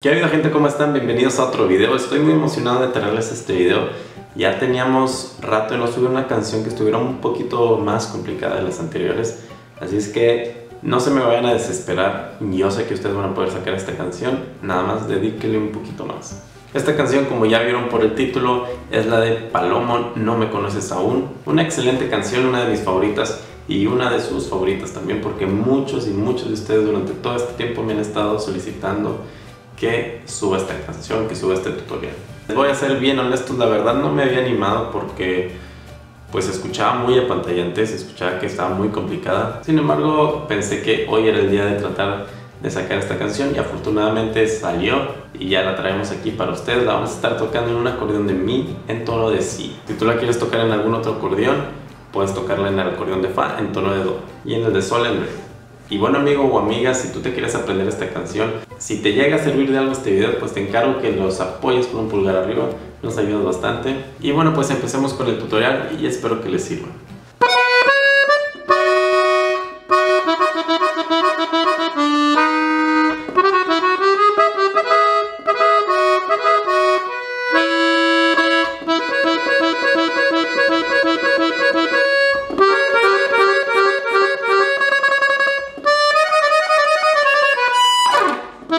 ¿Qué ha habido gente? ¿Cómo están? Bienvenidos a otro video. Estoy muy emocionado de traerles este video. Ya teníamos rato de no subir una canción que estuviera un poquito más complicada de las anteriores. Así es que no se me vayan a desesperar. Yo sé que ustedes van a poder sacar esta canción. Nada más dedíquenle un poquito más. Esta canción, como ya vieron por el título, es la de Palomo, No Me Conoces Aún. Una excelente canción, una de mis favoritas y una de sus favoritas también porque muchos y muchos de ustedes durante todo este tiempo me han estado solicitando que suba esta canción, que suba este tutorial. Les voy a ser bien honestos, la verdad no me había animado porque pues escuchaba muy apantallante, se escuchaba que estaba muy complicada. Sin embargo, pensé que hoy era el día de tratar de sacar esta canción y afortunadamente salió y ya la traemos aquí para ustedes. La vamos a estar tocando en un acordeón de mi en tono de si. Si tú la quieres tocar en algún otro acordeón, puedes tocarla en el acordeón de fa en tono de do y en el de sol en re. Y bueno amigo o amiga, si tú te quieres aprender esta canción, si te llega a servir de algo este video, pues te encargo que los apoyes con un pulgar arriba, nos ayuda bastante. Y bueno, pues empecemos con el tutorial y espero que les sirva.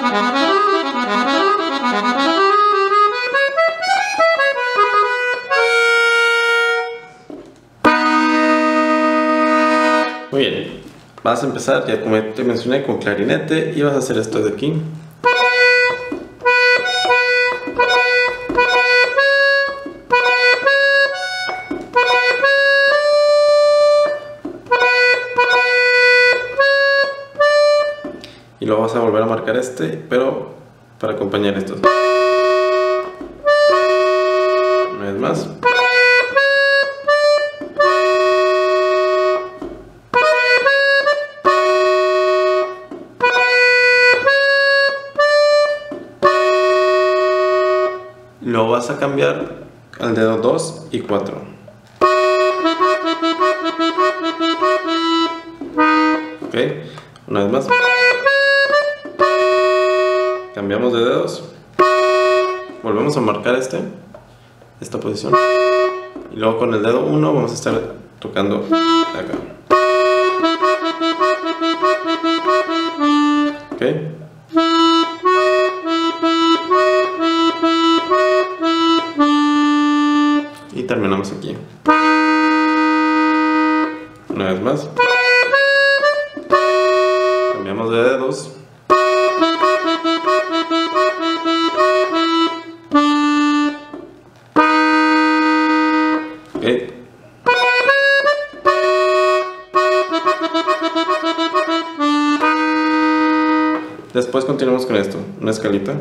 Muy bien, vas a empezar, ya como te mencioné, con clarinete y vas a hacer esto de aquí. Lo vas a volver a marcar este, pero para acompañar estos. Una vez más. Lo vas a cambiar al dedo 2 y 4. Ok, una vez más. Cambiamos de dedos. Volvemos a marcar este, esta posición. Y luego con el dedo 1 vamos a estar tocando acá. Ok. Y terminamos aquí. Una vez más. Cambiamos de dedos. Continuamos con esto, una escalita.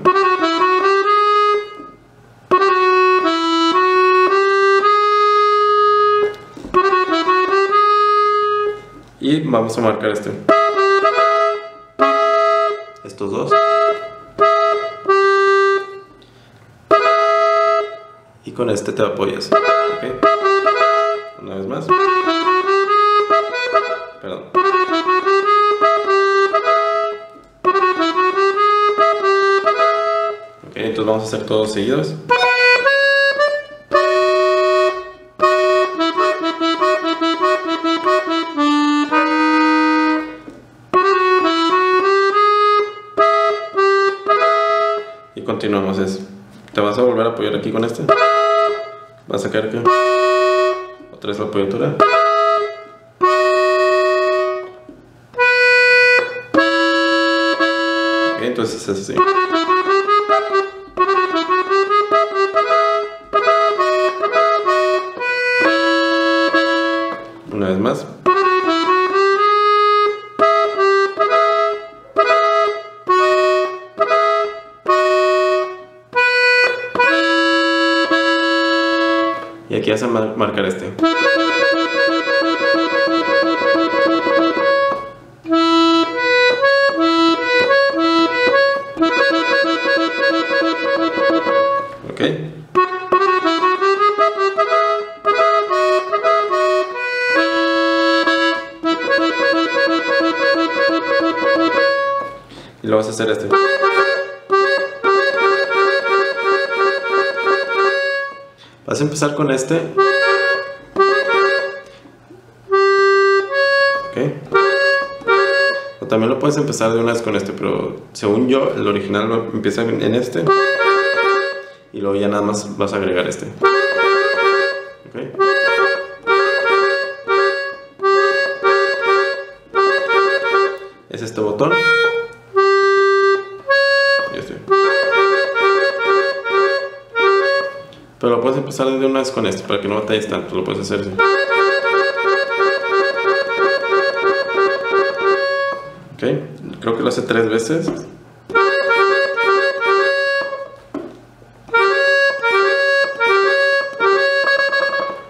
Y vamos a marcar este. Estos dos. Y con este te apoyas. Entonces vamos a hacer todos seguidos. Y continuamos eso. Te vas a volver a apoyar aquí con este. Vas a sacar aquí. Otra vez la apoyatura. Entonces es así. Y aquí a mar- marcar este. Ok. Y lo vas a hacer este. Vas a empezar con este. Ok. O también lo puedes empezar de una vez con este, pero según yo, el original empieza en este. Y luego ya nada más vas a agregar este. Es este botón. Pero lo puedes empezar de una vez con este para que no batalles tanto. Lo puedes hacer así. Ok, creo que lo hace tres veces.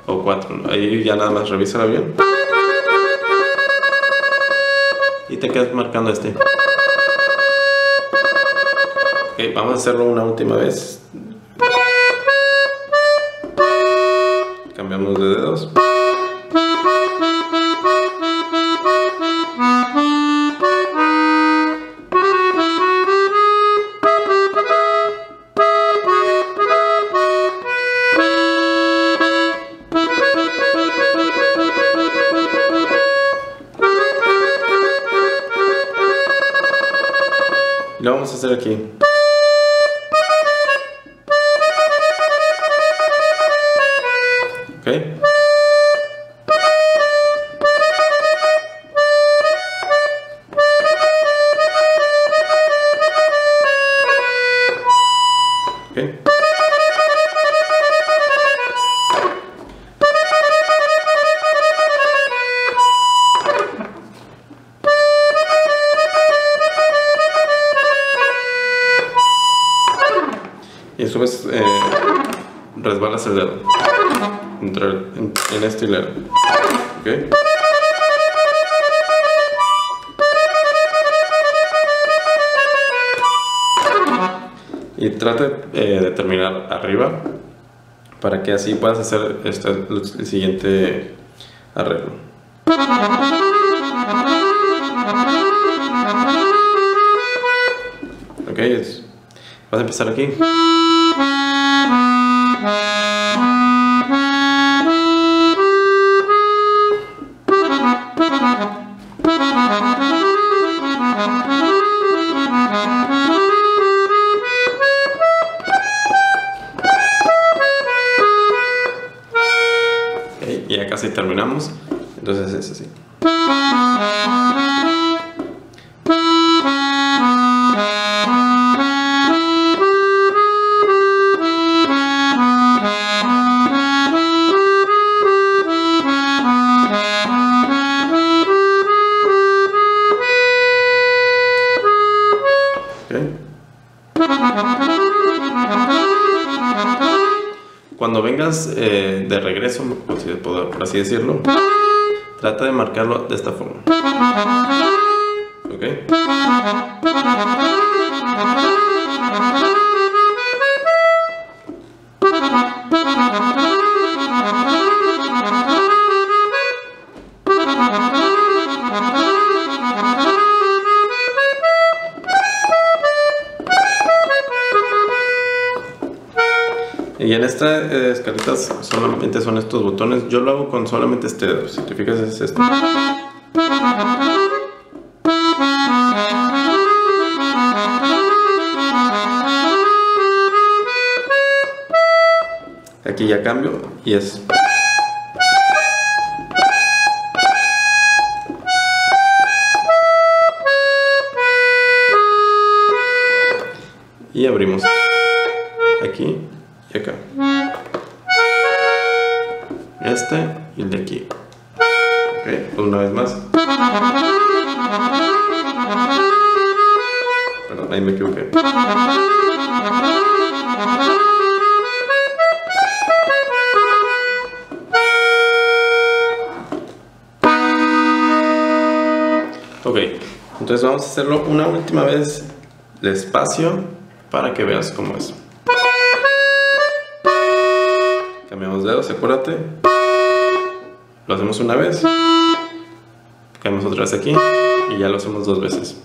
O cuatro, ahí ya nada más revisa bien. Y te quedas marcando este. Ok, vamos a hacerlo una última vez. De dedos. Y lo vamos a hacer aquí. Resbalas el dedo entre, en, este hilero. Y trate eh, de terminar arriba para que así puedas hacer este, el siguiente arreglo. Ok, vas a empezar aquí. Casi terminamos. Entonces es así. Cuando vengas eh, de regreso, por así, decirlo, trata de marcarlo de esta forma. Estas eh, escaletas solamente son estos botones. Yo lo hago con solamente este dedo. Si te fijas es este. Aquí ya cambio y es... Y abrimos aquí y acá. Este y el de aquí. Ok, una vez más. Perdón, ahí me equivoqué. Ok, entonces vamos a hacerlo una última vez despacio para que veas cómo es. Cambiamos dedos, acuérdate. Lo hacemos una vez. Cambiamos otra vez aquí. Y ya lo hacemos dos veces.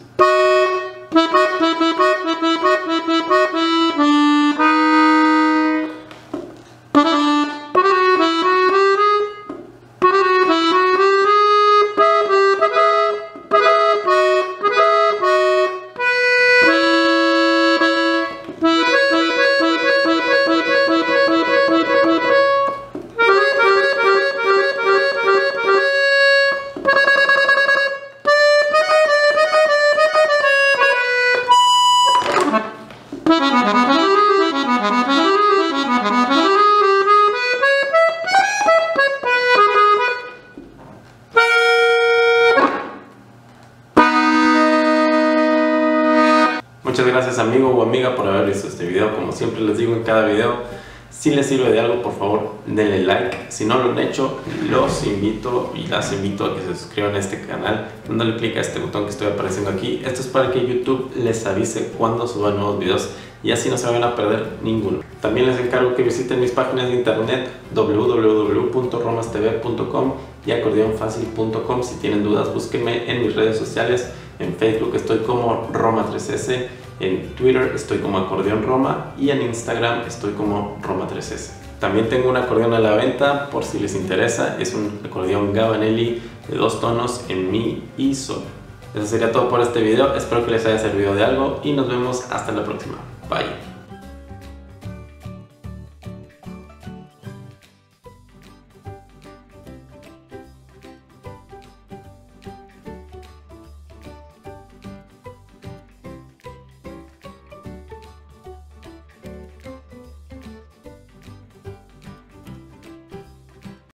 Amigo o amiga por haber visto este video. Como siempre les digo en cada video, si les sirve de algo, por favor, denle like. Si no lo han hecho, los invito y las invito a que se suscriban a este canal, dándole clic a este botón que estoy apareciendo aquí. Esto es para que YouTube les avise cuando suban nuevos videos y así no se van a perder ninguno. También les encargo que visiten mis páginas de internet www.romastv.com y acordeonfacil.com. Si tienen dudas, búsquenme en mis redes sociales. En Facebook estoy como Roma3S en Twitter estoy como Acordeón Roma y en Instagram estoy como Roma3S. También tengo un acordeón a la venta por si les interesa. Es un acordeón Gabanelli de dos tonos en Mi y Sol. Eso sería todo por este video. Espero que les haya servido de algo y nos vemos hasta la próxima. Bye.